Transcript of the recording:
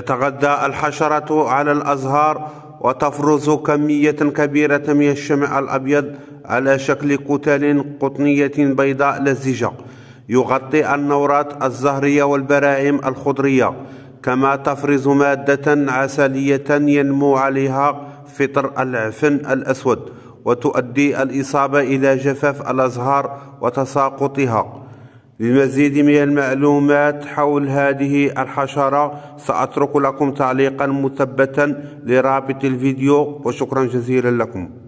تتغذى الحشرة على الأزهار وتفرز كمية كبيرة من الشمع الأبيض على شكل كتل قطنية بيضاء لزجة يغطي النورات الزهرية والبراعم الخضرية كما تفرز مادة عسلية ينمو عليها فطر العفن الأسود وتؤدي الإصابة إلى جفاف الأزهار وتساقطها. للمزيد من المعلومات حول هذه الحشرة سأترك لكم تعليقا مثبتا لرابط الفيديو وشكرا جزيلا لكم.